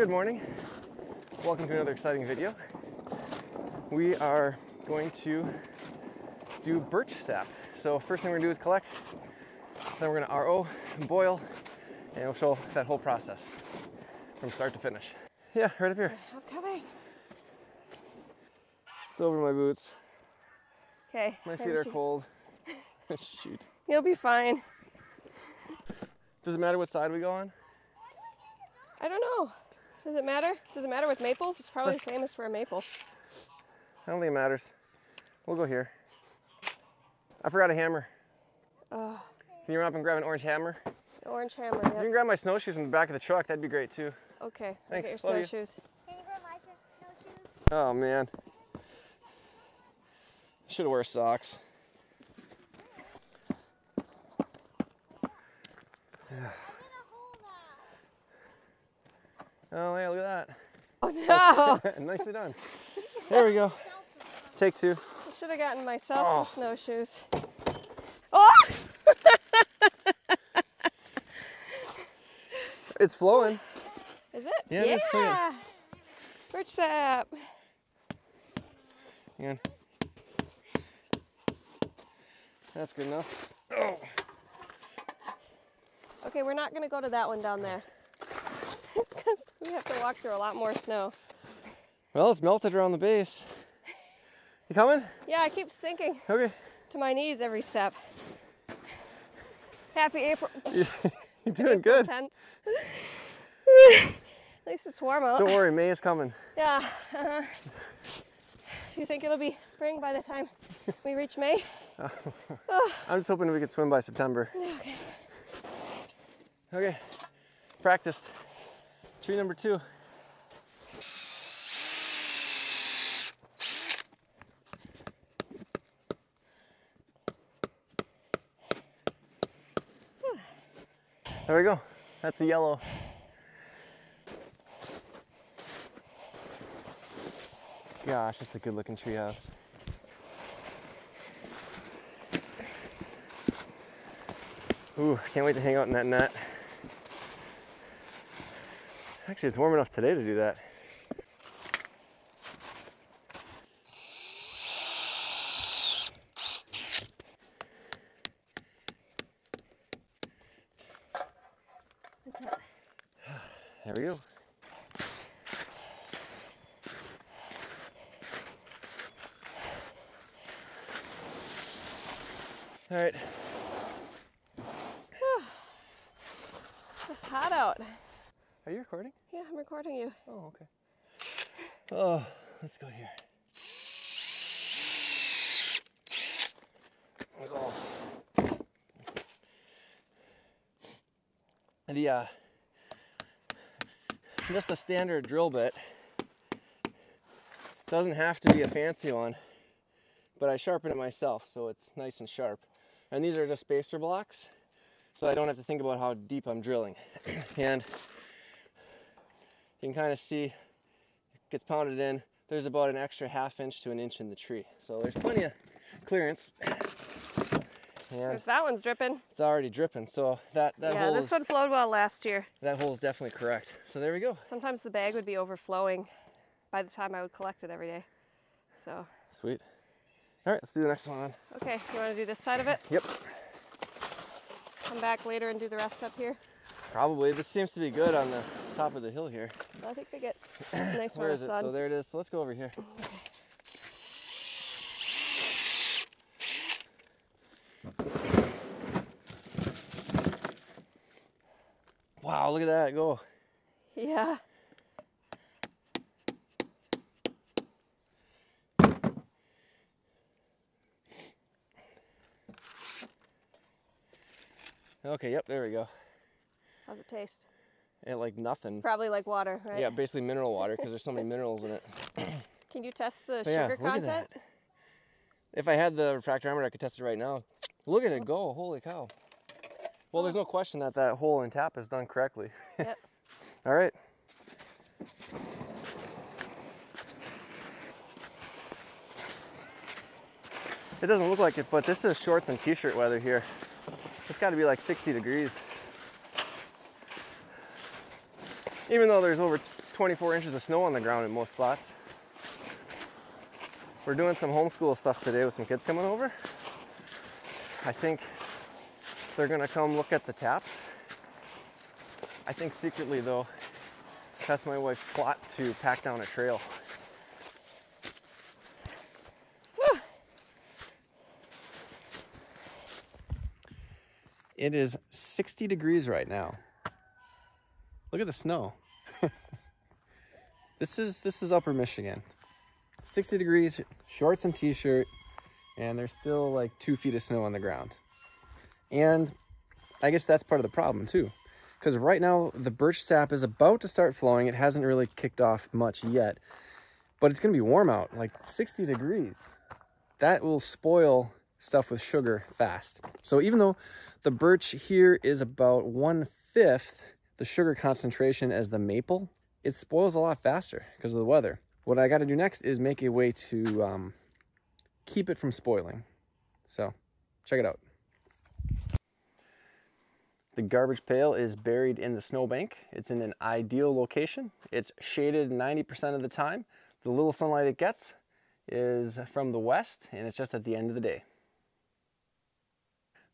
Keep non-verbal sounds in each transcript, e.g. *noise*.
Good morning. Welcome to another exciting video. We are going to do birch sap. So first thing we're gonna do is collect, then we're gonna RO and boil, and we'll show that whole process from start to finish. Yeah, right up here. I'm coming. It's over my boots. Okay. My feet are cold. *laughs* *laughs* Shoot. You'll be fine. Does it matter what side we go on? I don't know. Does it matter? Does it matter with maples? It's probably the same as for a maple. I don't think it matters. We'll go here. I forgot a hammer. Oh, Can you run up and grab an orange hammer? the orange hammer. You can grab my snowshoes from the back of the truck. That'd be great too. Okay. Thanks, Get your love you. snowshoes. Can you grab my snowshoes? Oh man. Should have wear socks. I'm in a hole now. Oh yeah, look at that. Oh *laughs* no! Nicely done. There we go. Take two. I should have gotten myself Oh. some snowshoes. Oh! *laughs* It's flowing. Is it? Yeah, it is. Yeah. Birch sap. Hang on. That's good enough. Oh. Okay, we're not gonna go to that one down there. We have to walk through a lot more snow. Well, it's melted around the base. You coming? Yeah, I keep sinking Okay. to my knees every step. Happy April. *laughs* You're *laughs* doing good. *laughs* At least it's warm out. Don't worry, May is coming. Yeah. Uh, you think it'll be spring by the time we reach May? I'm just hoping we could swim by September. Okay. Okay. Practiced. Tree number two. There we go. That's a yellow. Gosh, that's a good looking treehouse. Ooh, can't wait to hang out in that net. Actually, it's warm enough today to do that. There we go. All right. It's hot out. Are you recording? Yeah, I'm recording you. Oh, okay. Oh, let's go here. Oh. The uh, just a standard drill bit. Doesn't have to be a fancy one, but I sharpen it myself so it's nice and sharp. And these are just spacer blocks, so I don't have to think about how deep I'm drilling. *clears throat* and you can kind of see it gets pounded in. There's about an extra half inch to an inch in the tree. So there's plenty of clearance. And If that one's dripping. it's already dripping. So that, that yeah, hole this is one flowed well last year. that hole is definitely correct. So there we go. Sometimes the bag would be overflowing by the time I would collect it every day. So, Sweet. All right, let's do the next one. okay, you want to do this side of it? Yep. Come back later and do the rest up here. Probably. This seems to be good on the top of the hill here. I think they get a *coughs* nice Where amount of is it? sun. So there it is. So let's go over here. Wow, look at that go. yeah. Okay, yep, there we go. How's it taste? And like nothing. Probably like water, right? Yeah, basically mineral water because there's so many minerals in it. *coughs* Can you test the yeah, sugar at content? If I had the refractometer, I could test it right now. Look at it go! Holy cow! Well, there's no question that that hole and tap is done correctly. *laughs* Yep. All right. It doesn't look like it, but this is shorts and t-shirt weather here. It's got to be like 60 degrees. Even though there's over 24 inches of snow on the ground in most spots. We're doing some homeschool stuff today with some kids coming over. I think they're gonna come look at the taps. I think secretly though, that's my wife's plot to pack down a trail. It is 60 degrees right now. Look at the snow. *laughs* this is this is upper Michigan. 60 degrees, shorts and t-shirt, and there's still like two feet of snow on the ground. And I guess that's part of the problem too. Because right now the birch sap is about to start flowing. It hasn't really kicked off much yet, but it's gonna be warm out, like 60 degrees. That will spoil stuff with sugar fast. So even though the birch here is about one fifth the sugar concentration as the maple, it spoils a lot faster because of the weather. What I got to do next is make a way to um, keep it from spoiling. So check it out. The garbage pail is buried in the snowbank. It's in an ideal location. It's shaded 90% of the time. The little sunlight it gets is from the west and it's just at the end of the day.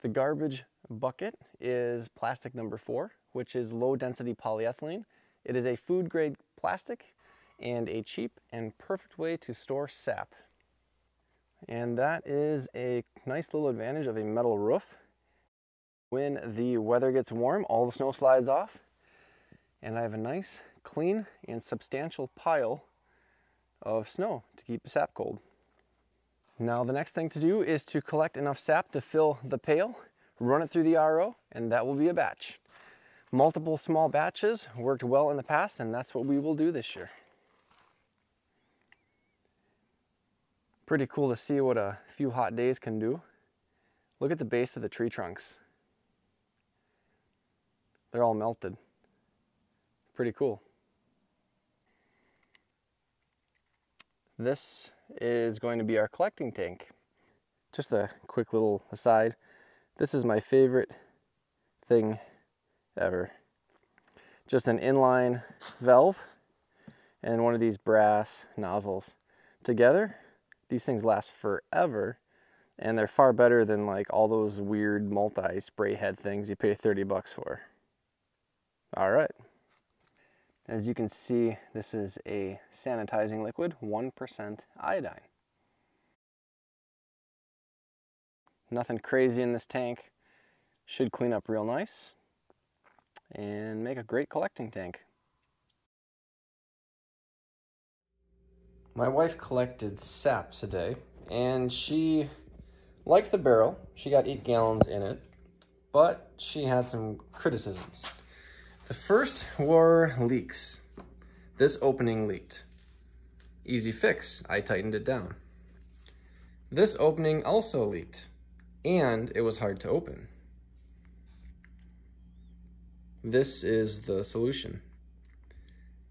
The garbage bucket is plastic number four, which is low density polyethylene. It is a food grade plastic and a cheap and perfect way to store sap. And that is a nice little advantage of a metal roof. When the weather gets warm, all the snow slides off and I have a nice, clean, and substantial pile of snow to keep the sap cold. Now the next thing to do is to collect enough sap to fill the pail, run it through the RO, and that will be a batch. Multiple small batches worked well in the past, and that's what we will do this year. Pretty cool to see what a few hot days can do. Look at the base of the tree trunks. They're all melted. Pretty cool. This is going to be our collecting tank. Just a quick little aside. This is my favorite thing ever. Just an inline valve and one of these brass nozzles. Together, these things last forever and they're far better than like all those weird multi-spray head things you pay 30 bucks for. All right. As you can see, this is a sanitizing liquid, 1% iodine. Nothing crazy in this tank. Should clean up real nice and make a great collecting tank. My wife collected sap today and she liked the barrel. She got eight gallons in it, but she had some criticisms. The first were leaks. This opening leaked. Easy fix, I tightened it down. This opening also leaked, and it was hard to open. This is the solution.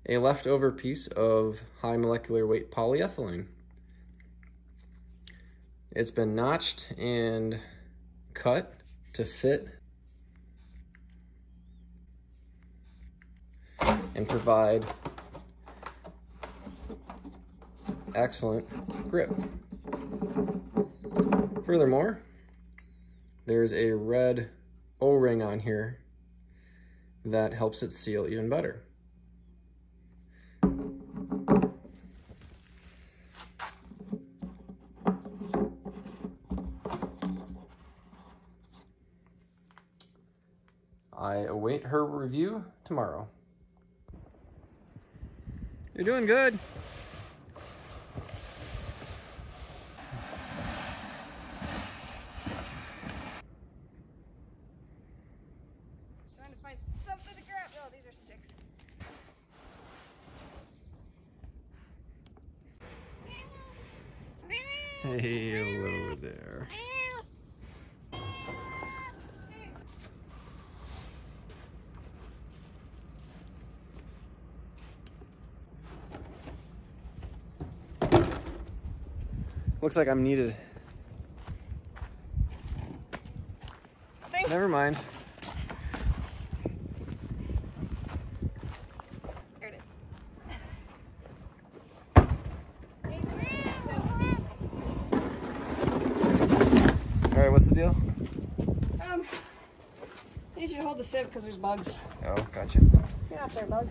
A leftover piece of high molecular weight polyethylene. It's been notched and cut to fit and provide excellent grip. Furthermore, there's a red O-ring on here that helps it seal even better. I await her review tomorrow. You're doing good. Trying to find something to grab. Oh, these are sticks. Hey, hello there. Looks like I'm needed. Thanks. Never mind. All right, what's the deal? Um, I need you to hold the sieve because there's bugs. Oh, gotcha. Get out there, bug.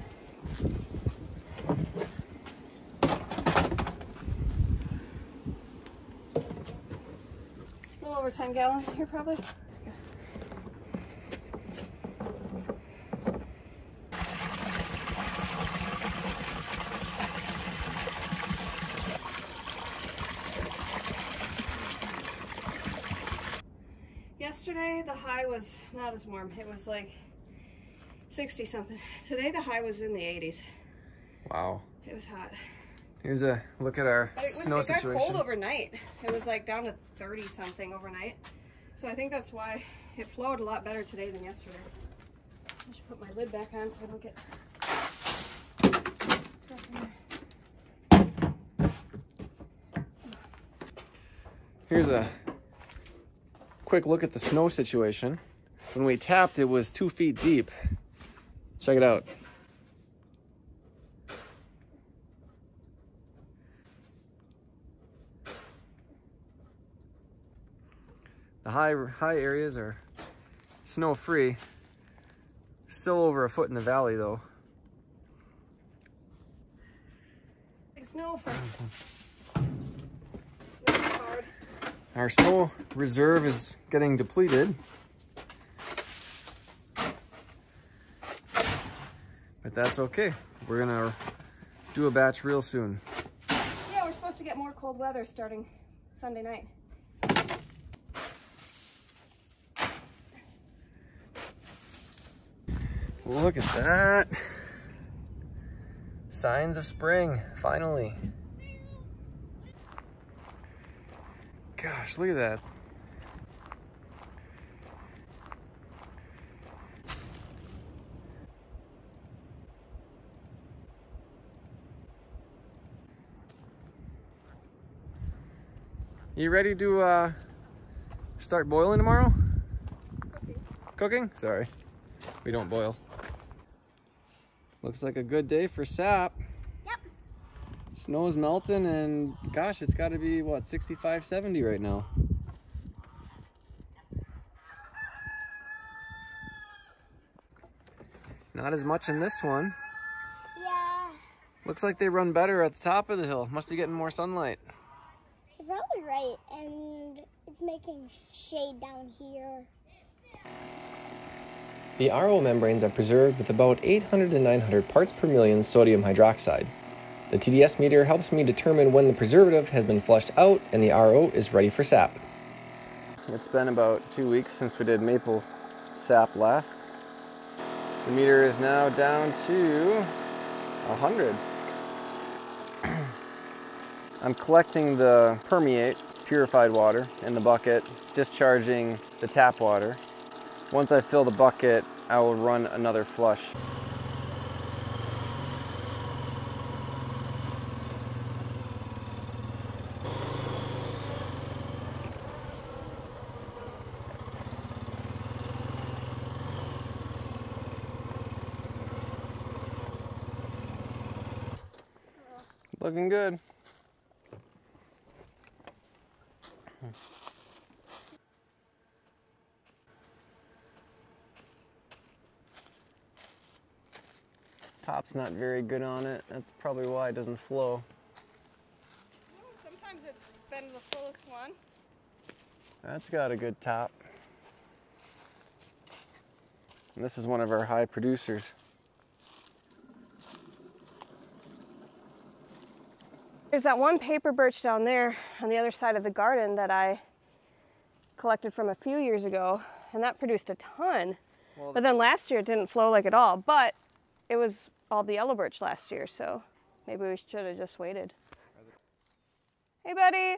10 gallons here, probably. Yesterday, the high was not as warm. It was like 60 something. Today, the high was in the 80s. Wow. It was hot. Here's a look at our it, was, snow it got situation. cold overnight. It was like down to 30 something overnight. So I think that's why it flowed a lot better today than yesterday. I should put my lid back on so I don't get. Here's a quick look at the snow situation. When we tapped, it was two feet deep. Check it out. High high areas are snow free. Still over a foot in the valley though. Big snow for. This is hard. Our snow reserve is getting depleted. But that's okay. We're gonna do a batch real soon. Yeah, we're supposed to get more cold weather starting Sunday night. Look at that. Signs of spring, finally. Gosh, look at that. You ready to uh, start boiling tomorrow? Cooking? Sorry. We don't boil. Looks like a good day for sap. Yep. Snow's melting and gosh, it's got to be what, 65, 70 right now. Not as much in this one. Yeah. Looks like they run better at the top of the hill. Must be getting more sunlight. You're probably right. And it's making shade down here. The RO membranes are preserved with about 800 to 900 parts per million sodium hydroxide. The TDS meter helps me determine when the preservative has been flushed out and the RO is ready for sap. It's been about two weeks since we did maple sap last. The meter is now down to 100. *clears throat* I'm collecting the permeate, purified water, in the bucket, discharging the tap water. Once I fill the bucket, I will run another flush. Looking good. Top's not very good on it. That's probably why it doesn't flow. Sometimes it's been the fullest one. That's got a good top. And this is one of our high producers. There's that one paper birch down there on the other side of the garden that I collected from a few years ago, and that produced a ton. Well, But then last year it didn't flow like at all, but it was all the yellow birch last year, so maybe we should have just waited. Hey, buddy.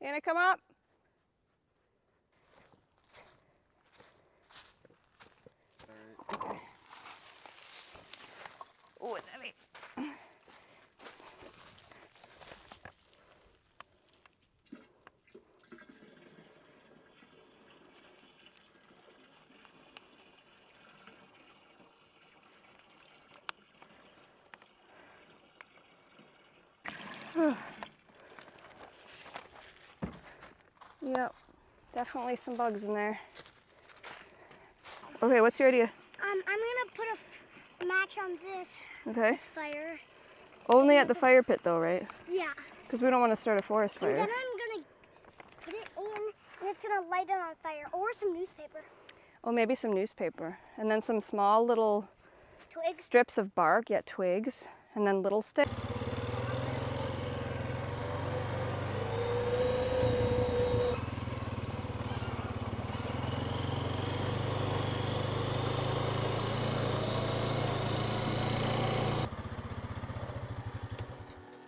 You gonna come up? Ooh, it's heavy. *sighs* Yep. Definitely some bugs in there. Okay, what's your idea? Um, I'm gonna put a f- match on this Okay. fire. Only at the fire pit though, right? Yeah. Because we don't want to start a forest fire. And then. I'm gonna put it in, and it's gonna light it on fire, or some newspaper. Oh, maybe some newspaper. And then some small little Twigs. strips of bark, yeah, twigs, and then little sticks.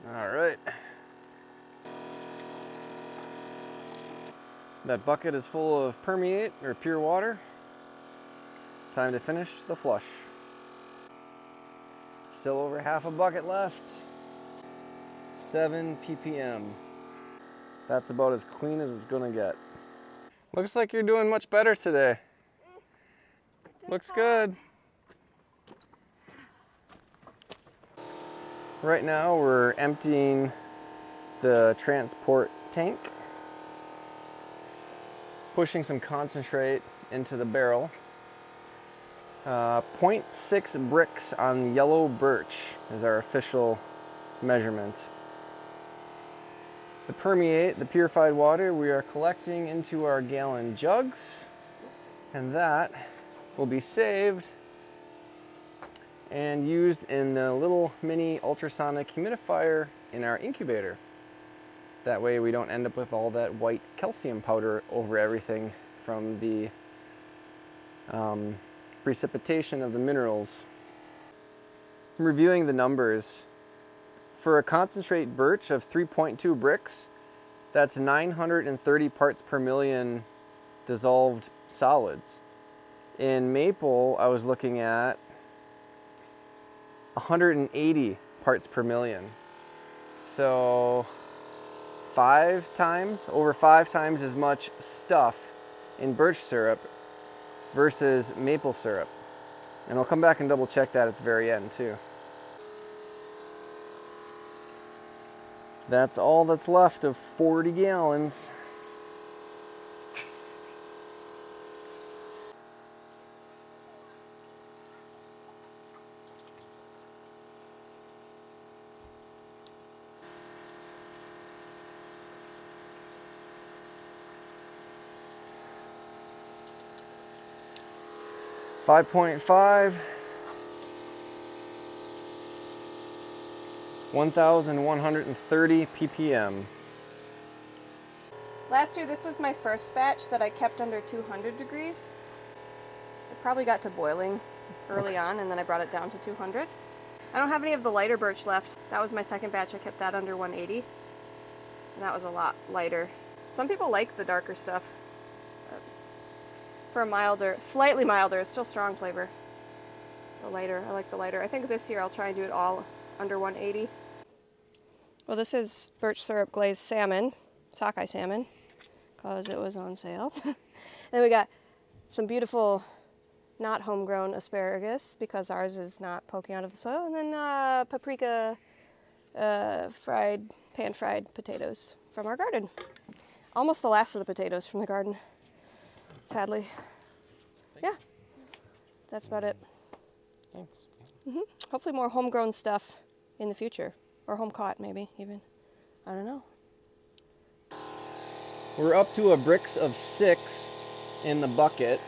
All right. That bucket is full of permeate or pure water. Time to finish the flush. Still over half a bucket left. 7 ppm. That's about as clean as it's gonna get. Looks like you're doing much better today. Looks good. Right now we're emptying the transport tank, pushing some concentrate into the barrel. Uh, 0.6 Brix on yellow birch is our official measurement. The permeate, the purified water, we are collecting into our gallon jugs, and that will be saved and used in the little mini ultrasonic humidifier in our incubator. That way we don't end up with all that white calcium powder over everything from the um, precipitation of the minerals. I'm reviewing the numbers. For a concentrate birch of 3.2 Brix, that's 930 parts per million dissolved solids. In maple, I was looking at 180 parts per million. So five times, over five times as much stuff in birch syrup versus maple syrup. And I'll come back and double check that at the very end too. That's all that's left of 40 gallons. Five point five. 1,130 ppm. Last year, this was my first batch that I kept under 200 degrees. It probably got to boiling early on, and then I brought it down to 200. I don't have any of the lighter birch left. That was my second batch. I kept that under 180. And that was a lot lighter. Some people like the darker stuff. For a milder, slightly milder, it's still strong flavor. The lighter, I like the lighter. I think this year I'll try and do it all under 180. Well, this is birch syrup glazed salmon, sockeye salmon, because it was on sale. *laughs* then we got some beautiful, not homegrown asparagus, because ours is not poking out of the soil. And then uh, paprika uh, fried, pan fried potatoes from our garden. Almost the last of the potatoes from the garden, sadly. Yeah, that's about it. Thanks. Mm-hmm. Hopefully, more homegrown stuff in the future, or home caught, maybe even. I don't know. We're up to a Brix of six in the bucket.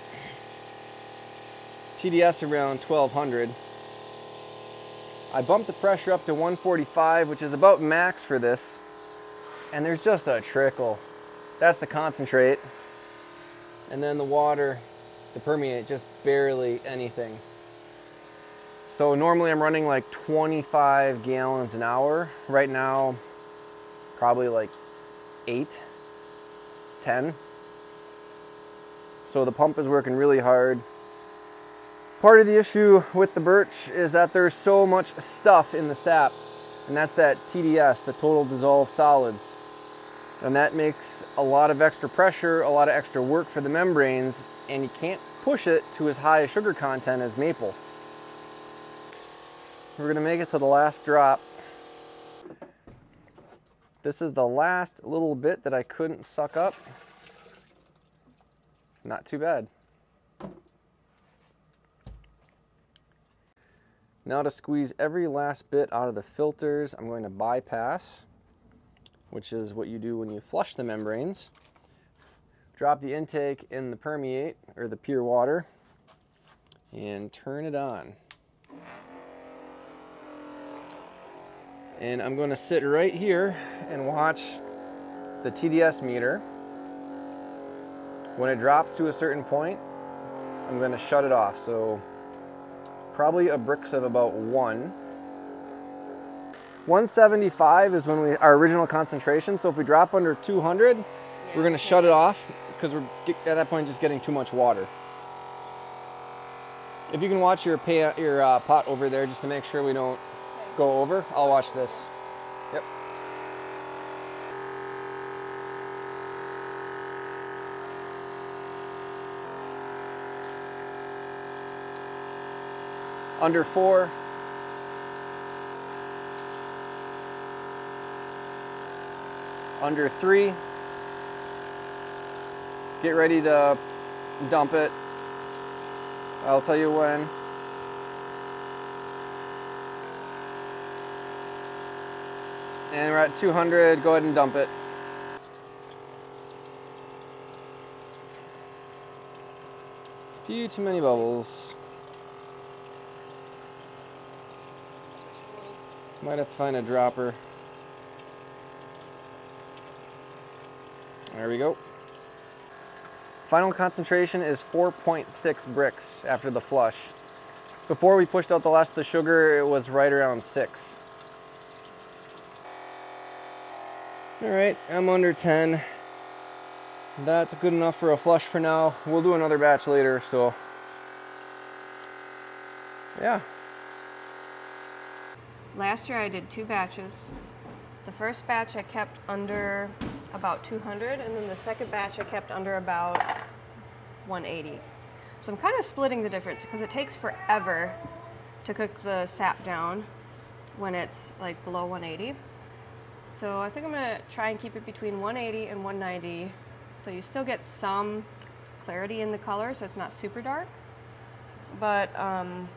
TDS around 1200. I bumped the pressure up to 145, which is about max for this. And there's just a trickle. That's the concentrate. And then the water, the permeate, just barely anything. So normally I'm running like 25 gallons an hour. Right now, probably like eight. 10. So the pump is working really hard. Part of the issue with the birch is that there's so much stuff in the sap, and that's that TDS, the total dissolved solids. And that makes a lot of extra pressure, a lot of extra work for the membranes, and you can't push it to as high a sugar content as maple. We're gonna make it to the last drop. This is the last little bit that I couldn't suck up. not too bad. Now to squeeze every last bit out of the filters, I'm going to bypass, which is what you do when you flush the membranes. Drop the intake in the permeate, or the pure water, and turn it on. And I'm going to sit right here and watch the TDS meter. When it drops to a certain point, I'm going to shut it off. So probably a Brix of about one. 175 is when we our original concentration. So if we drop under 200, we're going to shut it off because we're at that point just getting too much water. If you can watch your pay, your uh, pot over there just to make sure we don't go over, I'll watch this. Yep. Under four. Under three. Get ready to dump it. I'll tell you when. And we're at 200, go ahead and dump it. A Few too many bubbles. Might have to find a dropper. There we go. Final concentration is 4.6 Brix after the flush. Before we pushed out the last of the sugar, it was right around six. All right, I'm under 10. That's good enough for a flush for now. We'll do another batch later, so yeah. Last year I did two batches. The first batch I kept under about 200, and then the second batch I kept under about 180. So I'm kind of splitting the difference because it takes forever to cook the sap down when it's like below 180. So I think I'm gonna try and keep it between 180 and 190 so you still get some clarity in the color so it's not super dark. But um,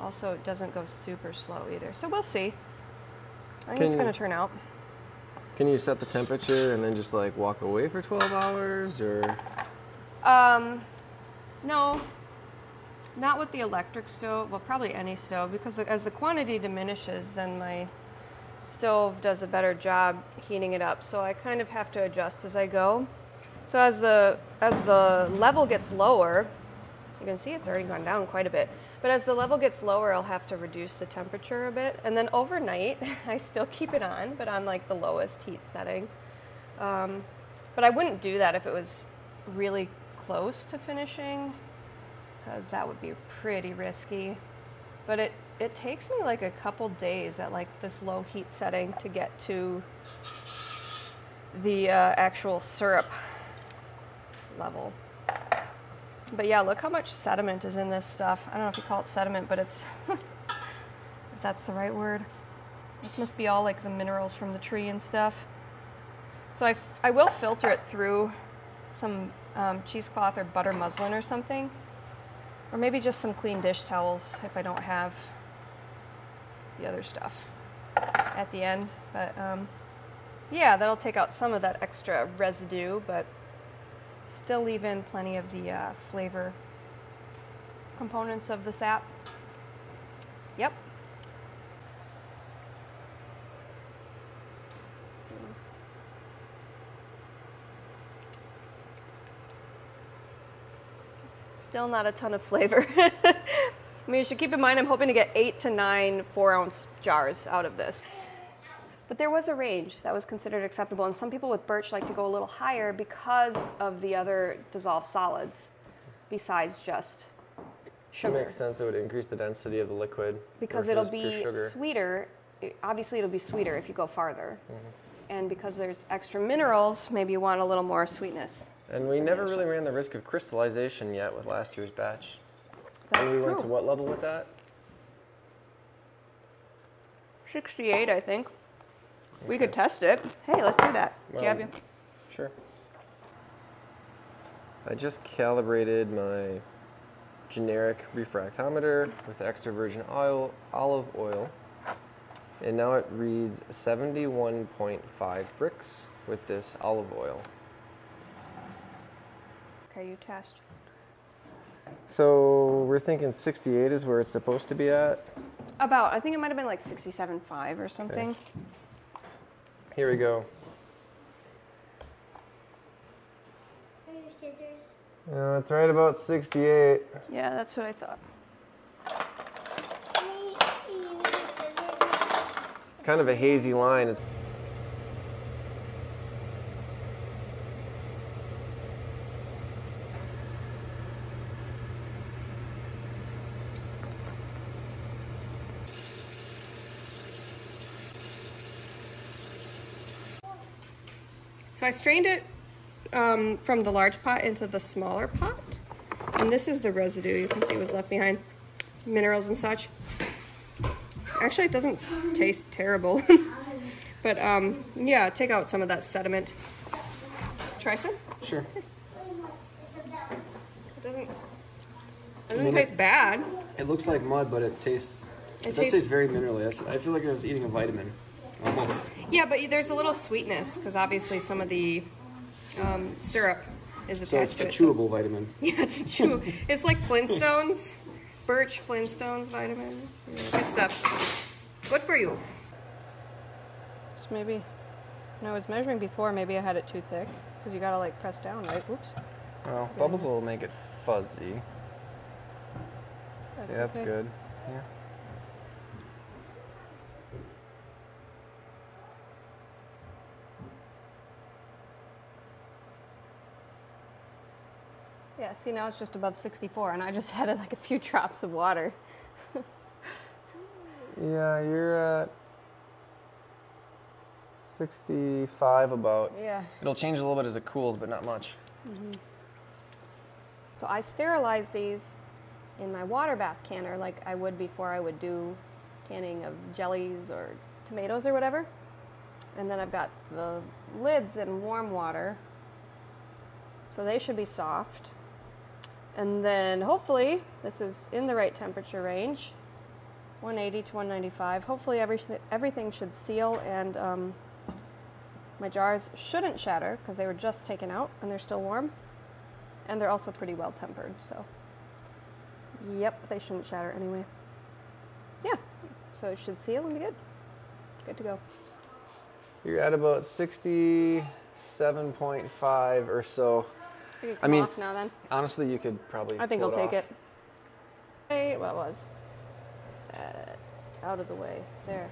also it doesn't go super slow either. So we'll see. I think Can it's gonna turn out. Can you set the temperature and then just like walk away for 12 hours or? Um, no, not with the electric stove. Well, probably any stove because as the quantity diminishes, then my stove does a better job heating it up. So I kind of have to adjust as I go. So as the as the level gets lower, you can see it's already gone down quite a bit. But as the level gets lower, I'll have to reduce the temperature a bit. And then overnight, *laughs* I still keep it on, but on like the lowest heat setting. Um, but I wouldn't do that if it was really close to finishing, because that would be pretty risky. But it, it takes me like a couple days at like this low heat setting to get to the uh, actual syrup level. But yeah, look how much sediment is in this stuff. I don't know if you call it sediment, but it's, *laughs* if that's the right word. This must be all like the minerals from the tree and stuff. So I, I will filter it through some um, cheesecloth or butter muslin or something. Or maybe just some clean dish towels if I don't have the other stuff at the end. But um, yeah, that'll take out some of that extra residue, but still leave in plenty of the uh, flavor components of the sap. Yep. Still not a ton of flavor. *laughs* I mean, you should keep in mind I'm hoping to get eight to nine four ounce jars out of this. But there was a range that was considered acceptable, and some people with birch like to go a little higher because of the other dissolved solids, besides just It sugar. makes sense. It would increase the density of the liquid. Because it'll be sweeter. it- Obviously, it'll be sweeter if you go farther. Mm-hmm. And because there's extra minerals, maybe you want a little more sweetness. And we never really ran the risk of crystallization yet with last year's batch. That's and we went to what level with that? 68, I think. We could test it. Hey, let's do that. Well, Gab you. Sure. I just calibrated my generic refractometer with extra virgin oil, olive oil, and now it reads 71.5 Brix with this olive oil. Okay, you test. So we're thinking 68 is where it's supposed to be at. About, I think it might have been like 67.5 or something. Here we go. Are your? Uh, it's right about 68. Yeah, that's what I thought. Can I use your scissors? It's kind of a hazy line. It's So I strained it um, from the large pot into the smaller pot. And this is the residue you can see was left behind. Minerals and such. Actually, it doesn't taste terrible. *laughs* but um, yeah, take out some of that sediment. Try some. sure. It doesn't, doesn't mean, taste it- bad. It looks like mud, but it tastes. It It, does tastes- taste very minerally. I I feel like I was eating a vitamin, almost. Yeah, but there's a little sweetness because obviously some of the um, syrup is attached So attached it's to a it. chewable vitamin. *laughs* Yeah, it's a chew. it's like Flintstones, Birch Flintstones vitamins. Good stuff. Good for you. So maybe when I was measuring before, maybe I had it too thick because you gotta like press down, right? Oops. Well, bubbles will make it fuzzy. That's, See, that's okay. good. Yeah. See, now it's just above 64, and I just *laughs* added like a few drops of water. Yeah, you're at 65 about. Yeah. It'll change a little bit as it cools, but not much. Mm-hmm. So I sterilize these in my water bath canner like I would before I would do canning of jellies or tomatoes or whatever. And then I've got the lids in warm water. So they should be soft. And then hopefully this is in the right temperature range 180 to 195. Hopefully everything, everything should seal and um, my jars shouldn't shatter because they were just taken out and they're still warm. And they're also pretty well tempered so. Yep they shouldn't shatter anyway. Yeah so it should seal and be good. Good to go. You're at about 67.5 or so. I, can I mean- off now then Honestly, you could probably. I think I'll take off. it hey what was that out of the way there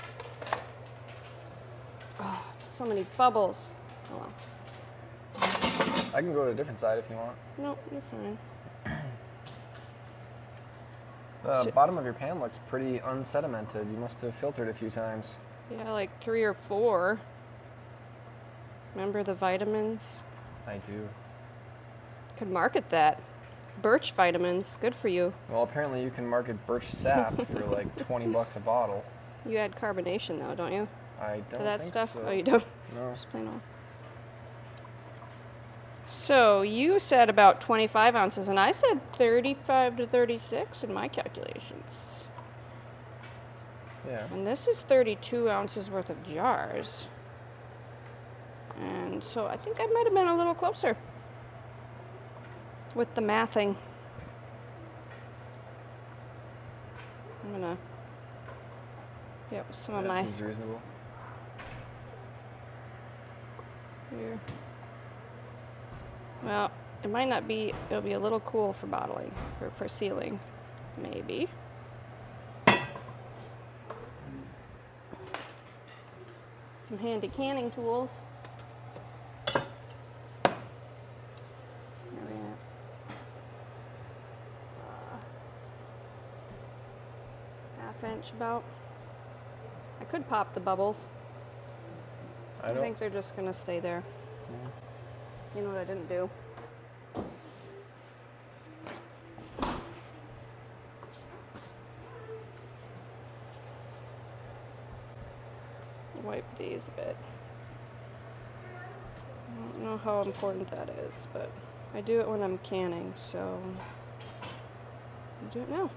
oh so many bubbles oh well I can go to a different side if you want. no you're fine *clears throat* The Shit. bottom of your pan looks pretty unsedimented. You must have filtered a few times. yeah like three or four remember the vitamins I do. Could market that birch vitamins good for you Well, apparently you can market birch sap for *laughs* like 20 bucks a bottle. You add carbonation though, don't you? I don't To that stuff? so. Oh, you don't? No. Just plain old. So you said about 25 ounces, and I said 35 to 36 in my calculations. Yeah. And this is 32 ounces worth of jars. And so I think I might have been a little closer with the mathing. I'm gonna get some of my seems reasonable. here. Well, it might not be, it'll be a little cool for bottling, or for sealing, maybe. Some handy canning tools. Where we at? Uh, inch about. I could pop the bubbles. I I don't. think they're just gonna stay there. You know what I didn't do? Wipe these a bit. I don't know how important that is, but I do it when I'm canning, so I'll do it now.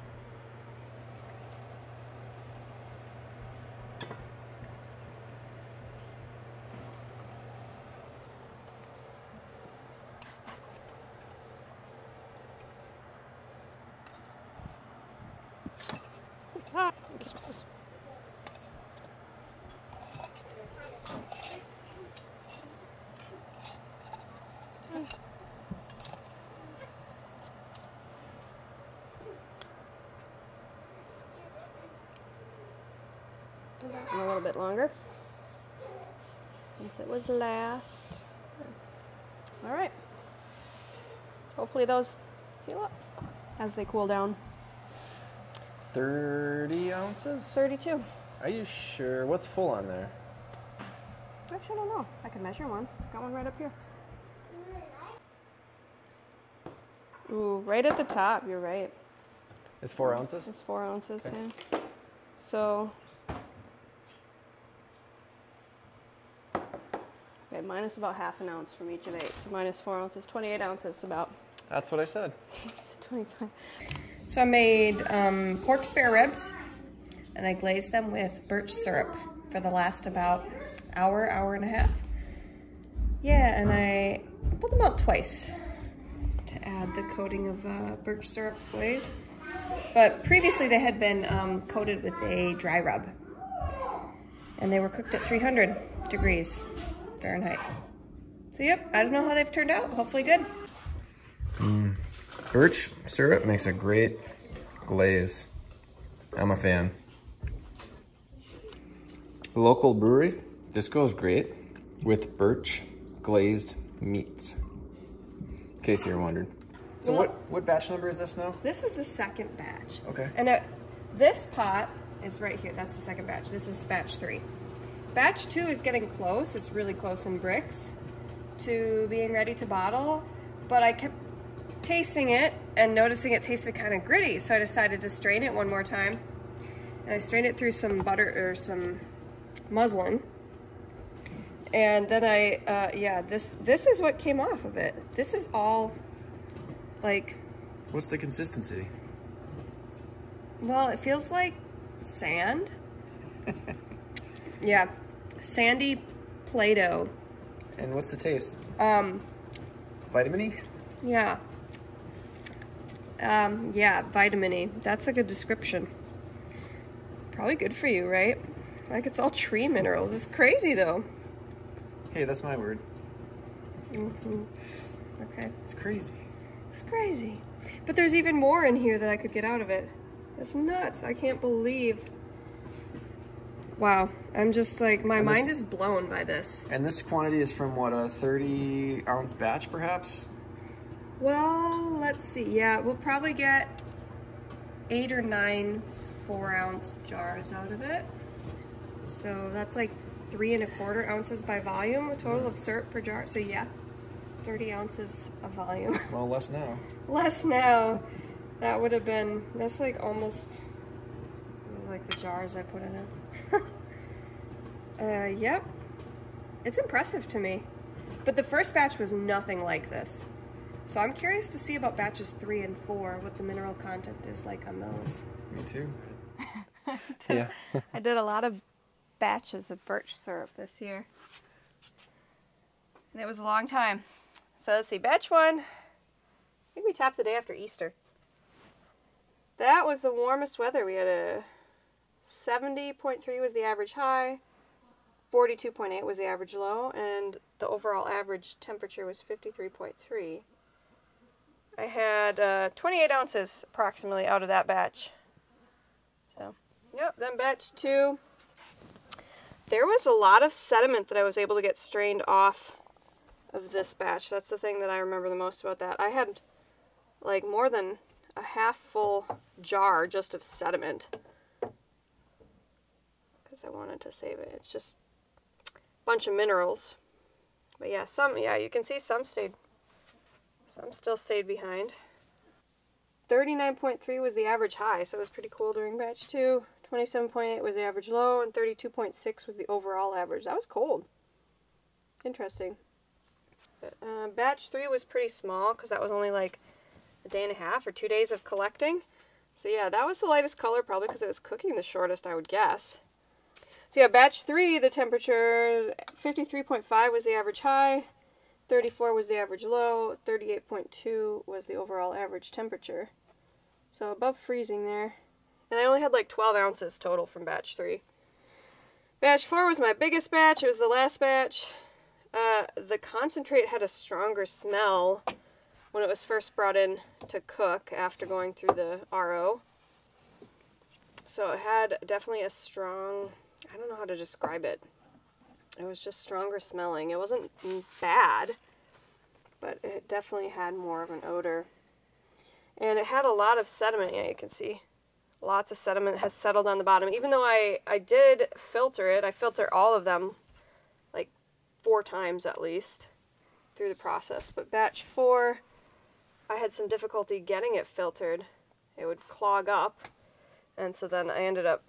Ah, this was- A little bit longer since it was last. All right. Hopefully those seal up as they cool down. 30 ounces? 32. Are you sure? What's full on there? Actually, I don't know. I can measure one. Got one right up here. Ooh, right at the top. You're right. It's four ounces? It's four ounces. Yeah. So. Okay, minus about half an ounce from each of eight. So minus four ounces, 28 ounces about. That's what I said. *laughs* 25. So I made um, pork spare ribs and I glazed them with birch syrup for the last about hour, hour and a half. Yeah, and I pulled them out twice to add the coating of uh, birch syrup glaze. But previously they had been um, coated with a dry rub. And they were cooked at 300 degrees Fahrenheit. So yep, I don't know how they've turned out. Hopefully good. Birch syrup makes a great glaze. I'm a fan. Local brewery, this goes great with birch glazed meats. In case you're wondering. So Well- what, what batch number is this now? This is the second batch. Okay. And uh, this pot is right here. That's the second batch. This is batch three. Batch two is getting close. It's really close in Brix to being ready to bottle. But I kept tasting it and noticing it tasted kind of gritty. So I decided to strain it one more time. And I strained it through some butter or some muslin. And then I, uh, yeah, this this is what came off of it. This is all like What's the consistency? Well, it feels like sand. *laughs* yeah, sandy Play-Doh. And what's the taste? Um, Vitamin-y? yeah. Um, yeah, vitamin E. That's a good description. Probably good for you, right? Like it's all tree minerals. It's crazy though. Hey, that's my word. hmm Okay, It's crazy. it's crazy. But there's even more in here that I could get out of it. That's nuts. I can't believe. Wow, I'm just like my And this- mind is blown by this. And this quantity is from what, a 30 ounce batch perhaps? Well, let's see. Yeah, we'll probably get eight or nine four ounce jars out of it. So that's like three and a quarter ounces by volume, a total of syrup per jar. So yeah, 30 ounces of volume. *laughs* Well, less now. Less now. That would have been, that's like almost, this is like the jars I put in it. *laughs* uh, yep. It's impressive to me. But the first batch was nothing like this. So I'm curious to see about batches three and four, what the mineral content is like on those. Me too. *laughs* Yeah. I did a lot of batches of birch syrup this year. And it was a long time. So let's see, batch one, I think we tapped the day after Easter. That was the warmest weather. We had a 70.3 was the average high, 42.8 was the average low, and the overall average temperature was 53.3. I had uh, 28 ounces approximately out of that batch. So, yep, then batch two. There was a lot of sediment that I was able to get strained off of this batch. That's the thing that I remember the most about that. I had like more than a half full jar just of sediment because I wanted to save it. It's just a bunch of minerals. But yeah, some, yeah, you can see some stayed, some still stayed behind. 39.3 was the average high, so it was pretty cool during batch two. 27.8 was the average low, and 32.6 was the overall average. That was cold. Interesting. Uh, batch three was pretty small because that was only like a day and a half or two days of collecting. So yeah, that was the lightest color probably because it was cooking the shortest, I would guess. So yeah, batch three, the temperature, 53.5 was the average high, 34 was the average low, 38.2 was the overall average temperature. So above freezing there. And I only had like 12 ounces total from batch three. Batch four was my biggest batch. It was the last batch. Uh, the concentrate had a stronger smell when it was first brought in to cook after going through the RO. So it had definitely a strong, I don't know how to describe it. It was just stronger smelling. It wasn't bad, but it definitely had more of an odor. And it had a lot of sediment, yeah, you can see. Lots of sediment has settled on the bottom. Even though I, I did filter it, I filter all of them like four times at least through the process. But batch four, I had some difficulty getting it filtered. It would clog up. And so then I ended up,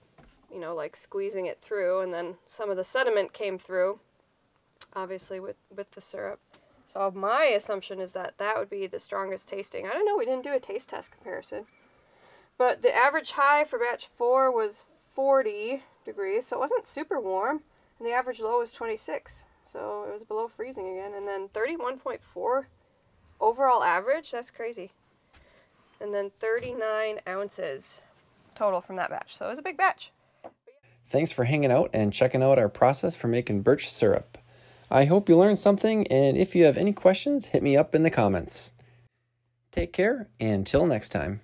you know, like squeezing it through and then some of the sediment came through, obviously with, with the syrup. So my assumption is that that would be the strongest tasting. I don't know, we didn't do a taste test comparison. But the average high for batch 4 was 40 degrees, so it wasn't super warm. And the average low was 26, so it was below freezing again. And then 31.4 overall average, that's crazy. And then 39 ounces total from that batch, so it was a big batch. Thanks for hanging out and checking out our process for making birch syrup. I hope you learned something, and if you have any questions, hit me up in the comments. Take care, and until next time.